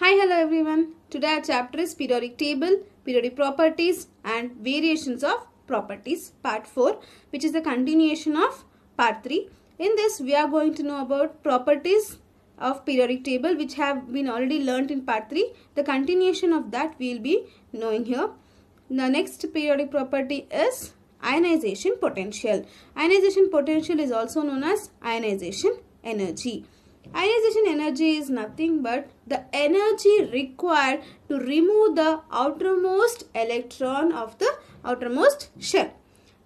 Hi, hello everyone. Today our chapter is periodic table, periodic properties and variations of properties part 4 which is the continuation of part 3. In this we are going to know about properties of periodic table which have been already learnt in part 3. The continuation of that we will be knowing here. The next periodic property is ionization potential. Ionization potential is also known as ionization energy. Ionization energy is nothing but the energy required to remove the outermost electron of the outermost shell.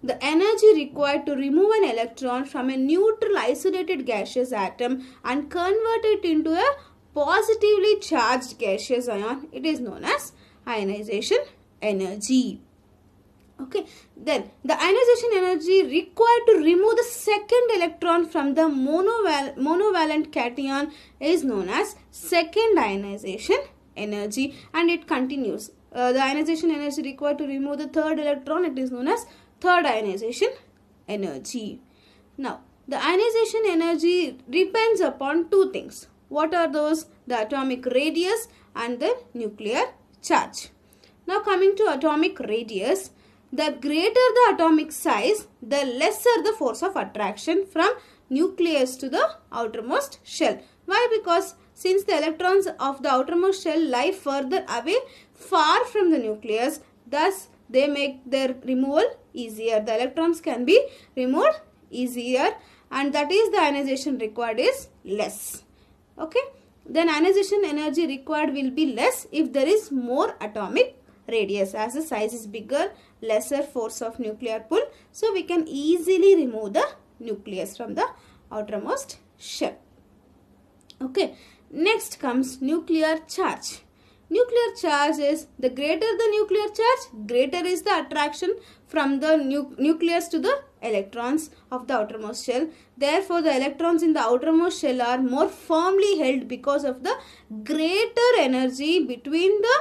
The energy required to remove an electron from a neutral isolated gaseous atom and convert it into a positively charged gaseous ion, it is known as ionization energy. Okay, then the ionization energy required to remove the second electron from the monoval monovalent cation is known as second ionization energy and it continues. Uh, the ionization energy required to remove the third electron it is known as third ionization energy. Now, the ionization energy depends upon two things. What are those? The atomic radius and the nuclear charge. Now, coming to atomic radius, the greater the atomic size, the lesser the force of attraction from nucleus to the outermost shell. Why? Because since the electrons of the outermost shell lie further away far from the nucleus, thus they make their removal easier. The electrons can be removed easier and that is the ionization required is less. Okay. Then ionization energy required will be less if there is more atomic radius. As the size is bigger lesser force of nuclear pull so we can easily remove the nucleus from the outermost shell. Okay next comes nuclear charge. Nuclear charge is the greater the nuclear charge greater is the attraction from the nu nucleus to the electrons of the outermost shell. Therefore the electrons in the outermost shell are more firmly held because of the greater energy between the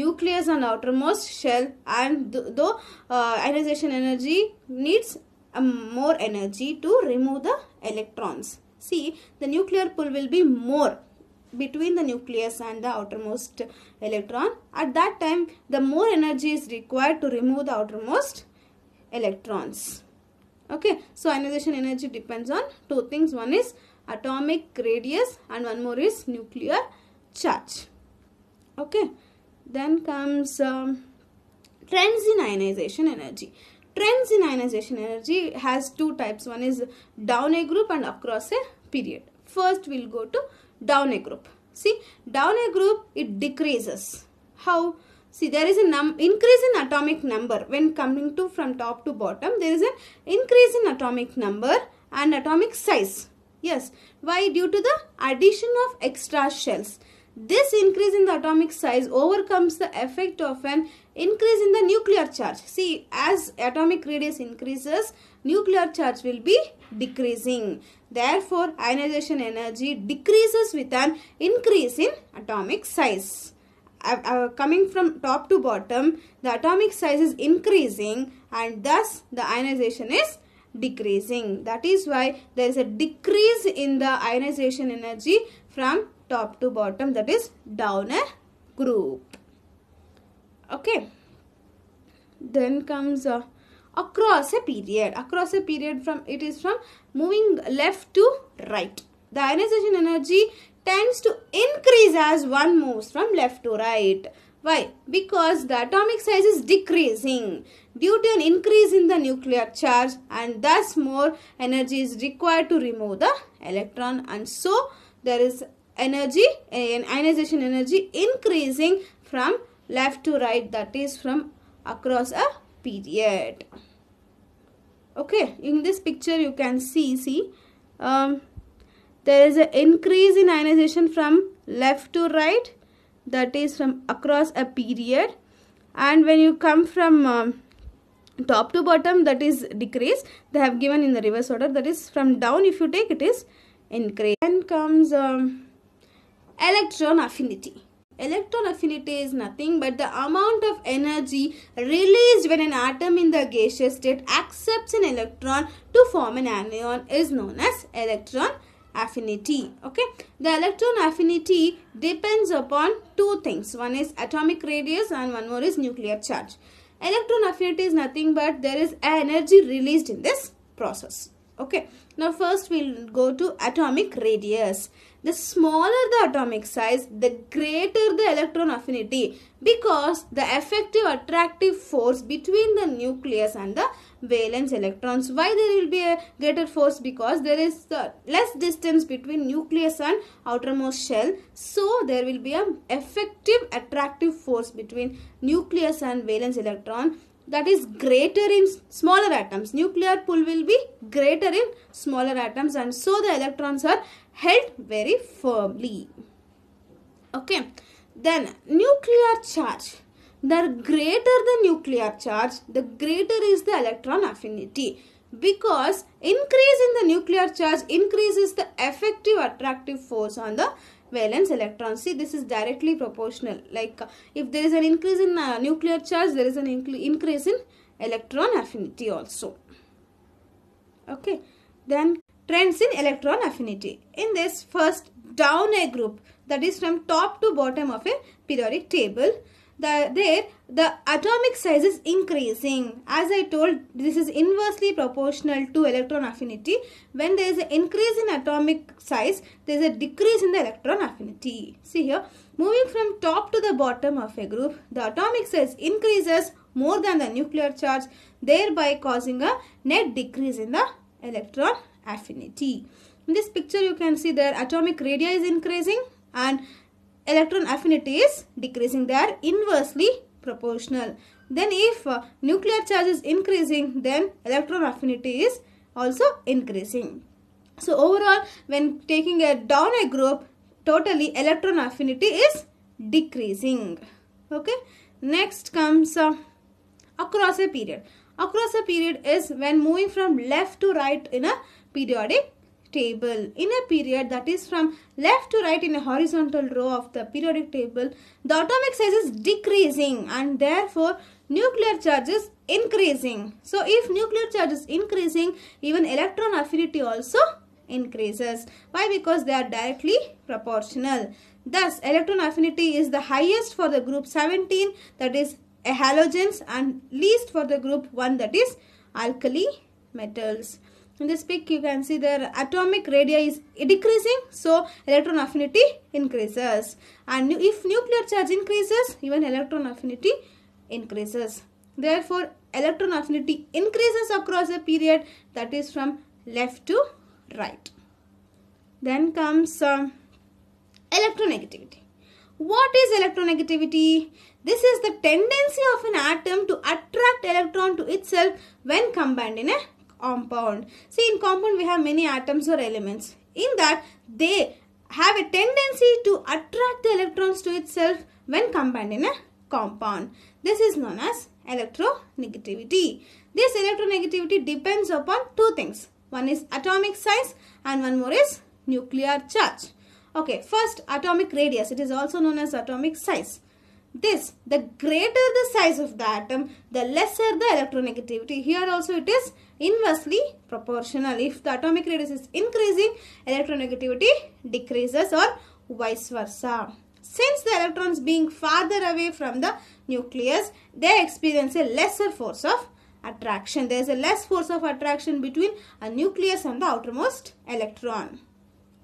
nucleus and outermost shell and though uh, ionization energy needs um, more energy to remove the electrons. See, the nuclear pull will be more between the nucleus and the outermost electron. At that time, the more energy is required to remove the outermost electrons. Okay, so ionization energy depends on two things. One is atomic radius and one more is nuclear charge. Okay. Then comes um, trends in ionization energy. Trends in ionization energy has two types. One is down a group and across a period. First we'll go to down a group. See down a group it decreases. How? See there is a num increase in atomic number when coming to from top to bottom. There is an increase in atomic number and atomic size. Yes. Why? Due to the addition of extra shells. This increase in the atomic size overcomes the effect of an increase in the nuclear charge. See, as atomic radius increases, nuclear charge will be decreasing. Therefore, ionization energy decreases with an increase in atomic size. Uh, uh, coming from top to bottom, the atomic size is increasing and thus the ionization is decreasing. That is why there is a decrease in the ionization energy from top to bottom that is down a group. Okay. Then comes uh, across a period. Across a period from it is from moving left to right. The ionization energy tends to increase as one moves from left to right. Why? Because the atomic size is decreasing due to an increase in the nuclear charge and thus more energy is required to remove the electron and so there is energy ionization energy increasing from left to right that is from across a period. Okay in this picture you can see see um, there is an increase in ionization from left to right that is from across a period. And when you come from um, top to bottom that is decrease. They have given in the reverse order that is from down if you take it is increase. Then comes um, electron affinity. Electron affinity is nothing but the amount of energy released when an atom in the gaseous state accepts an electron to form an anion is known as electron affinity okay? The electron affinity depends upon two things. One is atomic radius and one more is nuclear charge. Electron affinity is nothing but there is energy released in this process okay? Now first we'll go to atomic radius the smaller the atomic size the greater the electron affinity because the effective attractive force between the nucleus and the valence electrons. Why there will be a greater force? Because there is less distance between nucleus and outermost shell. So there will be a effective attractive force between nucleus and valence electron that is greater in smaller atoms. Nuclear pull will be greater in smaller atoms and so the electrons are held very firmly. Okay. Then nuclear charge. The greater the nuclear charge, the greater is the electron affinity because increase in the nuclear charge increases the effective attractive force on the valence electrons. See, this is directly proportional. Like uh, if there is an increase in uh, nuclear charge, there is an increase in electron affinity also. Okay. Then trends in electron affinity. In this first down a group that is from top to bottom of a periodic table the, there the atomic size is increasing. As I told, this is inversely proportional to electron affinity. When there is an increase in atomic size, there is a decrease in the electron affinity. See here, moving from top to the bottom of a group, the atomic size increases more than the nuclear charge, thereby causing a net decrease in the electron affinity. In this picture, you can see that atomic radii is increasing and electron affinity is decreasing. They are inversely proportional. Then if uh, nuclear charge is increasing, then electron affinity is also increasing. So overall, when taking a down a group, totally electron affinity is decreasing. Okay. Next comes uh, across a period. Across a period is when moving from left to right in a periodic table in a period that is from left to right in a horizontal row of the periodic table, the atomic size is decreasing and therefore nuclear charge is increasing. So if nuclear charge is increasing, even electron affinity also increases. Why? Because they are directly proportional. Thus, electron affinity is the highest for the group 17 that is halogens and least for the group 1 that is alkali metals. In this pic you can see their atomic radii is decreasing so electron affinity increases and if nuclear charge increases even electron affinity increases. Therefore electron affinity increases across a period that is from left to right. Then comes um, electronegativity. What is electronegativity? This is the tendency of an atom to attract electron to itself when combined in a compound. See in compound we have many atoms or elements. In that they have a tendency to attract the electrons to itself when combined in a compound. This is known as electronegativity. This electronegativity depends upon two things. One is atomic size and one more is nuclear charge. Okay, first atomic radius. It is also known as atomic size. This, the greater the size of the atom, the lesser the electronegativity. Here also it is inversely proportional. If the atomic radius is increasing, electronegativity decreases or vice versa. Since the electrons being farther away from the nucleus, they experience a lesser force of attraction. There is a less force of attraction between a nucleus and the outermost electron.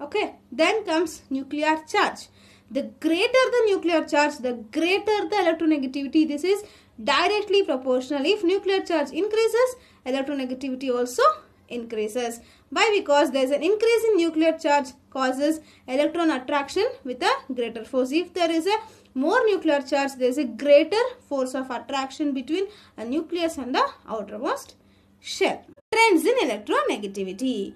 Okay, then comes nuclear charge. The greater the nuclear charge, the greater the electronegativity. This is directly proportional. If nuclear charge increases, electronegativity also increases. Why? Because there is an increase in nuclear charge causes electron attraction with a greater force. If there is a more nuclear charge, there is a greater force of attraction between a nucleus and the outermost shell. Trends in electronegativity.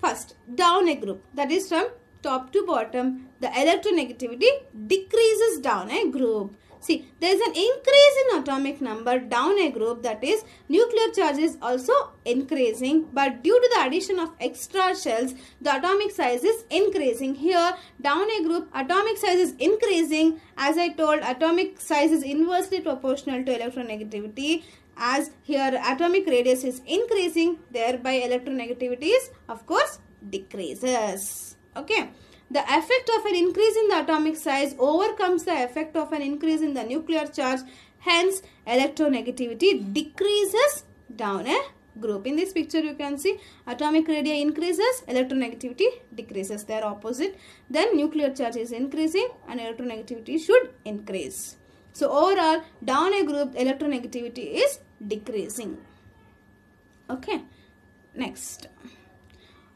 First, down a group that is from top to bottom, the electronegativity decreases down a group. See, there is an increase in atomic number down a group that is nuclear charge is also increasing but due to the addition of extra shells, the atomic size is increasing. Here, down a group, atomic size is increasing. As I told, atomic size is inversely proportional to electronegativity as here atomic radius is increasing thereby electronegativity is of course decreases. Okay. The effect of an increase in the atomic size overcomes the effect of an increase in the nuclear charge. Hence, electronegativity decreases down a group. In this picture, you can see atomic radii increases, electronegativity decreases. They are opposite. Then nuclear charge is increasing and electronegativity should increase. So, overall, down a group, electronegativity is decreasing. Okay. Next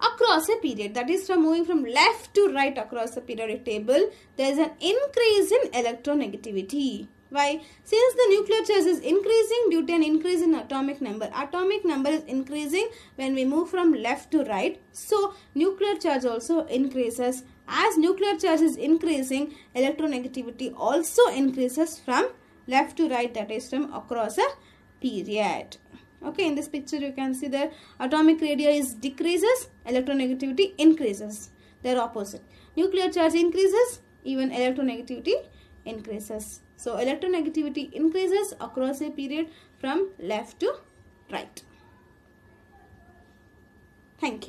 across a period that is from moving from left to right across the periodic table there is an increase in electronegativity. Why? Since the nuclear charge is increasing due to an increase in atomic number atomic number is increasing when we move from left to right so nuclear charge also increases. As nuclear charge is increasing electronegativity also increases from left to right that is from across a period okay in this picture you can see that atomic radius decreases electronegativity increases. They're opposite. Nuclear charge increases even electronegativity increases. So electronegativity increases across a period from left to right. Thank you.